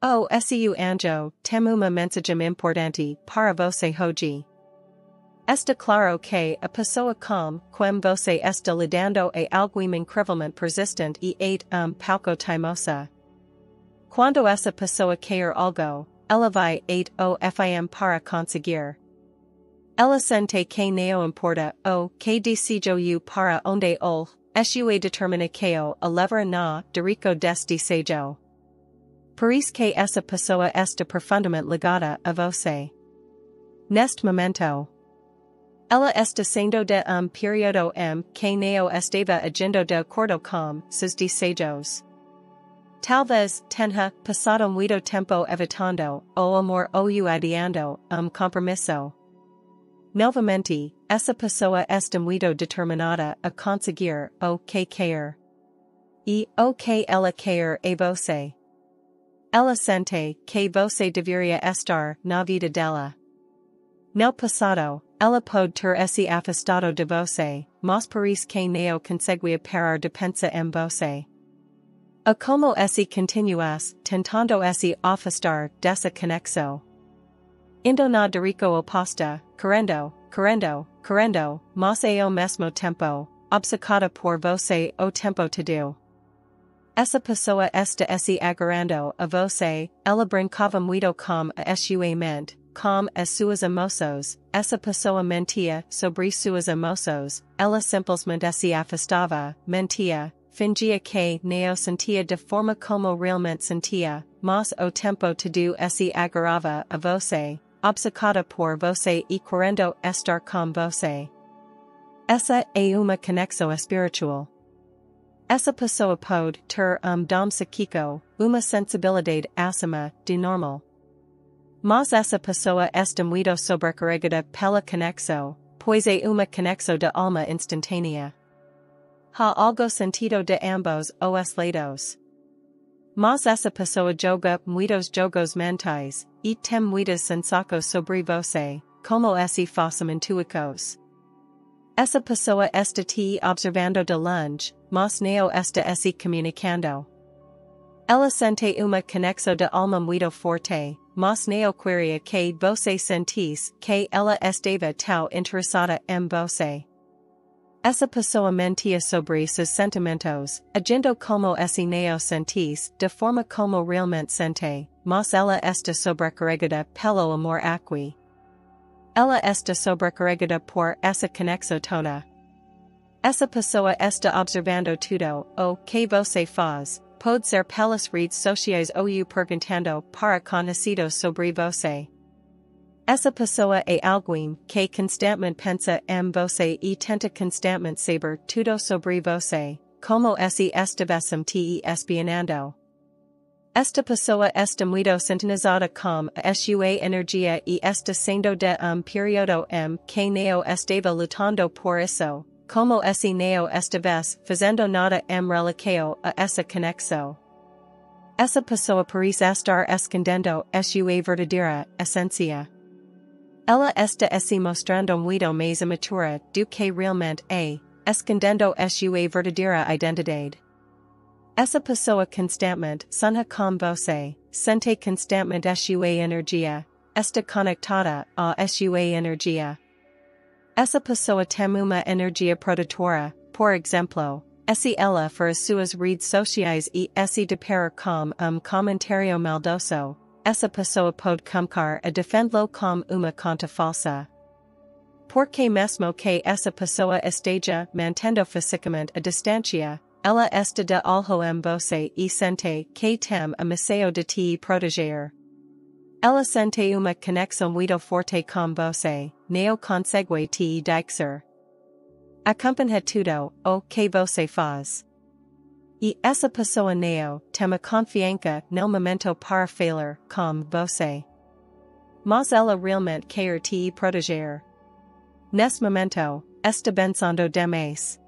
O seu anjo, temuma mensagem importante para você hoje. Esta claro que a pessoa com quem você está lidando é algum incrivelmente persistent e ate um pouco teimosa. Quando essa pessoa quer algo, ela vai ate o fim para conseguir. Ela sente que neo importa o que decido para onde o sua determina que o a levar na dirico des desejo. Por isso que essa pessoa está profundamente ligada a você. Neste momento. Ela está sendo de um período em que neo estava agindo de acordo com seus desejos. Talvez tenha passado muito tempo evitando o amor ou adiando um compromisso. Novamente, essa pessoa está muito determinada a conseguir o que quer. E o que ela quer é você. Ela sente que você deveria estar na vida dela. No passado, ela pode ter esse afastado de você, mas por isso que neo conseguia parar de pensar em você. A como esse continuas, tentando esse afastar dessa conexo. Indo na dirico oposta, querendo, querendo, querendo, mas ao mesmo tempo, obcecada por você o tempo todo. Essa pessoa está se agarrando a você, ela brincava muito com a sua mente, com as suas emoções, essa pessoa mentia sobre suas emoções, ela simplesmente se afastava, mentia, fingia que neo sentia de forma como realmente sentia, mas o tempo todo se agarrava a você, obcecada por você e querendo estar com você. Essa é uma conexão espiritual. Essa pessoa pode ter um dom psíquico, uma sensibilidade acima de normal. Mas essa pessoa está muito sobrecarregada pela conexão, pois é uma conexão de alma instantânea. Há algo sentido de ambos os lados. Mas essa pessoa joga muitos jogos mentais, e tem muitas sensações sobre você, como esse façam intuicos. Essa pessoa está te observando de longe, mas neo está esse comunicando. Ela sente uma conexão de alma muito forte, mas neo queria que você sentisse que ela estava tão interessada em você. Essa pessoa mentia sobre seus sentimentos, agindo como esse neo sentisse de forma como realmente sente, mas ela está sobrecarregada pelo amor aqui. Ela está sobrecarregada por essa conexão toda. Essa pessoa está observando tudo o que você faz, pode ser pelas redes sociais ou perguntando para conhecidos sobre você. Essa pessoa é alguém que constantemente pensa em você e tenta constantemente saber tudo sobre você, como se estivessem te espionando. Esta pessoa está muito sintonizada com a sua energia e está sendo de um período em que neo estava lutando por isso, como esse neo estivesse fazendo nada em relação a essa conexão. Essa pessoa parece estar escondendo sua verdadeira essência. Ela está se mostrando um muito mais amatura do que realmente é, escondendo sua verdadeira identidade. Essa pessoa constantemente sonha com você, sente constantemente a sua energia, está conectada a sua energia. Essa pessoa tem uma energia produtora, por exemplo, se ela for as suas redes sociais e se deparar com um comentário maldoso, essa pessoa pode começar a defendê-lo com uma conta falsa. Porque mesmo que essa pessoa esteja mantendo fisicamente a distância, ela está de alho em você e sente que tem a missão de te proteger. Ela sente uma conexão muito forte com você, neo consegue te dixer. Acompanha tudo o que você faz. E essa pessoa neo tem a confiança no momento para falar com você. Mas ela realmente quer te proteger. Nesse momento, está pensando demais.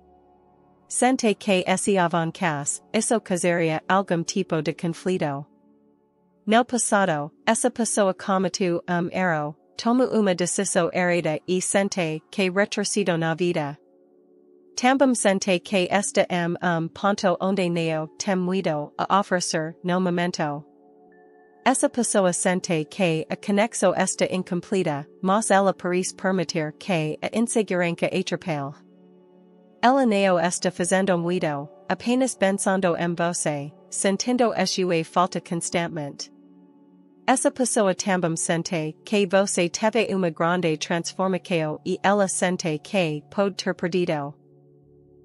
Sente que esse avancas, isso causaria algum tipo de conflito. No passado, essa pessoa cometeu um erro, tomou uma decisão errada e sente que retrocedido na vida. Também sente que esta em um ponto onde neo tem muito a oferecer no momento. Essa pessoa sente que a conexo esta incompleta, mas ela parece permitir que a insegurança atrapalhe. Ela neo esta fazendo muito, apenas pensando em você, sentindo sua falta constantemente. Essa pessoa também sente que você teve uma grande transformação e ela sente que pode ter perdido.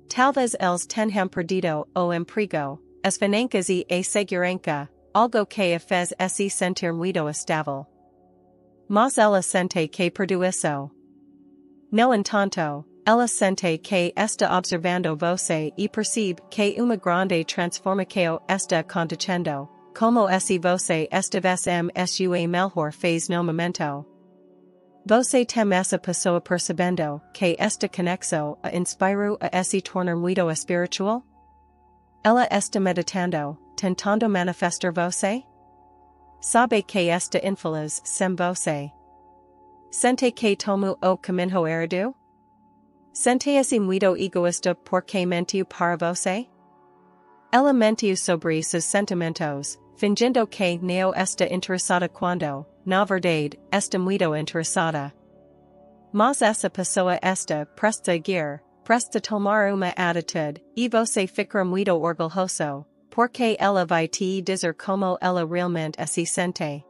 Talvez eles tenham perdido o emprego, as finanças e a segurança, algo que a fez se sentir muito estável. Mas ela sente que perdeu isso. No entanto, ela sente que está observando você e percebe que uma grande transformação está acontecendo, como se você estivesse sua melhor fez no momento. Você tem essa pessoa percebendo que esta conexão a inspirou a esse tornar muito espiritual? Ela está meditando, tentando manifestar você? Sabe que esta infeliz sem você? Sente que tomo o caminho errado? Sente esse muito egoísta porque mentiu para você? Ela mentiu sobre seus sentimentos, fingindo que neo está interessada quando, na verdade, está muito interessada. Mas essa pessoa está presta a presta tomar uma atitude, e você fica muito orgulhoso, porque ela vai te dizer como ela realmente se sente.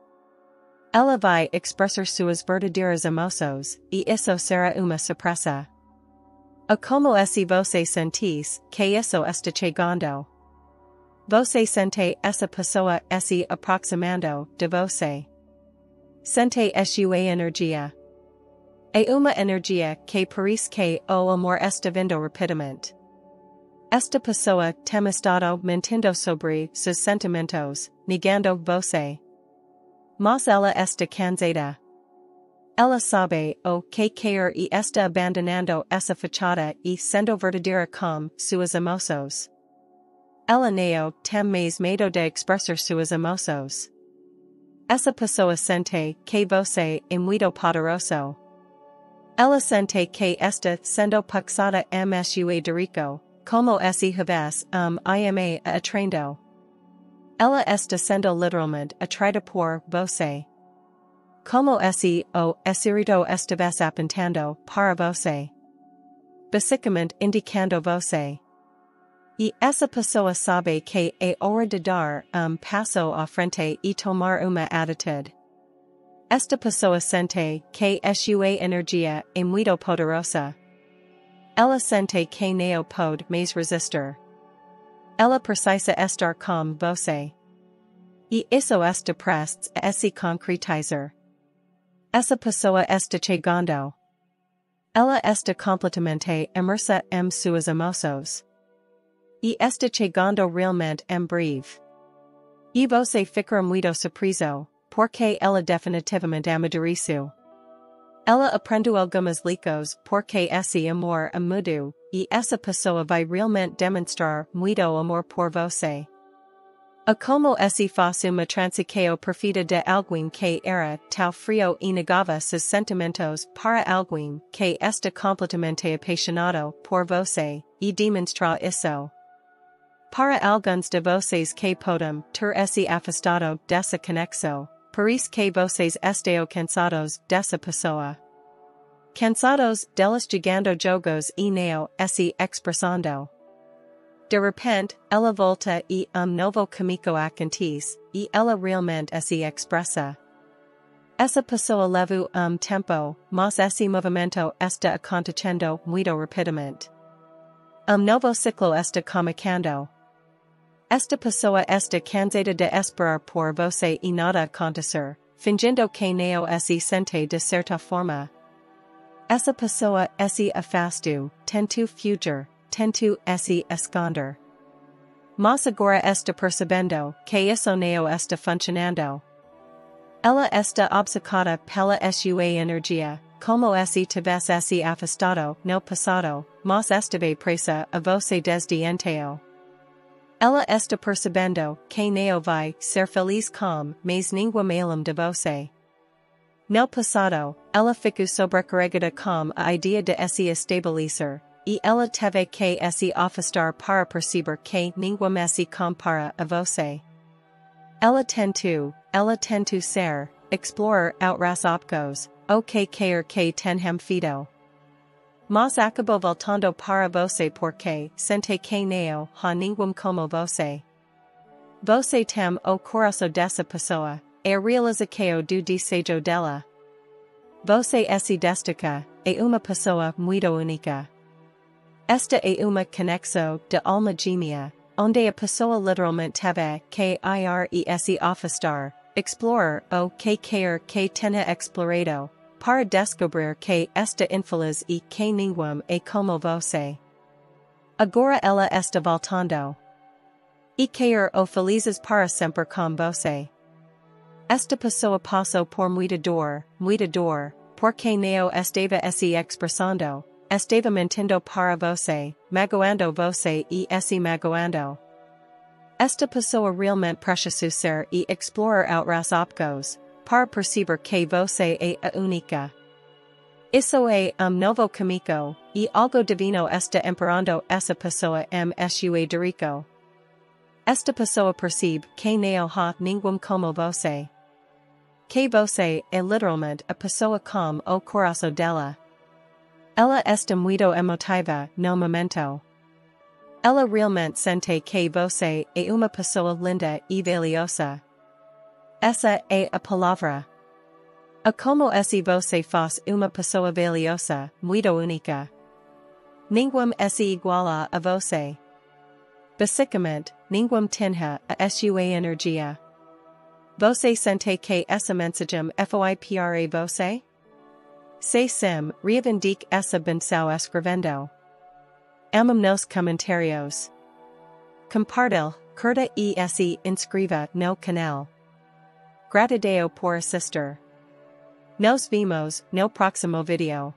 Ela vai expressar suas verdadeiras emoções, e isso será uma surpresa. A como se você sentis, que isso está chegando. Você sente essa pessoa se aproximando de você. Sente sua energia. É uma energia que parece que o amor está vindo rapidamente. Esta pessoa tem estado mentindo sobre seus sentimentos, negando você. Mas ela está cansada. Ela sabe o que quer e está abandonando essa fachada e sendo verdadeira com suas emoções. Ela não tem mais medo de expressar suas emoções. Essa pessoa sente que você é muito poderoso. Ela sente que está sendo paxada msua dirico, como se houvesse um ima atraindo. Ela está sendo literalmente atraída por você. Como se o espírito estivesse apontando para você. Basicamente indicando você. E essa pessoa sabe que é hora de dar um passo à frente e tomar uma atitude. Esta pessoa sente que sua energia é muito poderosa. Ela sente que não pode mais resistir. Ela precisa estar com você. E isso está prestes a se concretizar. Essa pessoa está chegando. Ela está completamente imersa em suas emoções. E esta chegando realmente em breve. E você ficar muito surpreso, porque ela definitivamente amadurece. Ela aprendeu algumas lições porque esse amor a mudou, e essa pessoa vai realmente demonstrar muito amor por você. A como esse faz uma transição perfeita de alguém que era tal frio e negava seus sentimentos para alguém que está completamente apaixonado por você, e demonstra isso. Para alguns de vocês que podem ter esse afastado dessa conexão, parece que vocês estão cansados dessa pessoa. Cansados delas jogando jogos e neo se expressando. De repente, ela volta e um novo comico acontis, e ela realmente se expressa. Essa pessoa leva um tempo, mas esse movimento está acontecendo muito rapidamente. Um novo ciclo está começando. Esta pessoa está cansada de esperar por você e nada acontecer, fingindo que não se sente de certa forma. Essa pessoa se afastou, tento fugir, tento se esconder. Mas agora está percebendo que isso não está funcionando. Ela está obcecada pela sua energia, como se tivesse se afastado no passado, mas esteve presa a você desde então. Ela está percebendo que não vai ser feliz com mais ninguém de você. No passado, ela ficou sobrecarregada com a ideia de se estabilizar, e ela teve que se afastar para perceber que ninguém se compara a você. Ela tentou, ella tentu ser, explorer outras opgos, ok or k tenham fido. Mas acabo voltando para você porque sente que neo ha ninguém como você. Você tem o coração dessa pessoa, e realização do desejo dela. Você é destica, e uma pessoa muito única. Esta é uma conexão de alma gêmea, onde a pessoa literalmente teve que ir officer, explorer o que quer que tenha explorado, para descobrir que esta infeliz e que ninguém é como você. Agora ela está voltando. E quer o felizes para sempre com você. Esta pessoa passou por muita dor, muita dor, porque neo estava se expressando, estava mentindo para você, magoando você e se magoando. Esta pessoa realmente precisa ser e explorar outras opções, para perceber que você é a única. Isso é um novo caminho, e algo divino está emperando essa pessoa msua dirico. Esta pessoa percebe que não há ninguém como você. Que você é literalmente a pessoa com o coração dela. Ela está muito emotiva no momento. Ela realmente sente que você é uma pessoa linda e valiosa. Essa é a palavra. A como esse você faz uma pessoa valiosa, muito única. Ninguém é igual a você. Basicamente, ninguém tenha a sua energia. Você sente que essa mensagem foi para você? Se sim, reivindique essa benção escrevendo. Amam nos comentários. Compartilhe, curta e se inscreva no canal. Gratidão por assistir. Nos vemos no próximo video.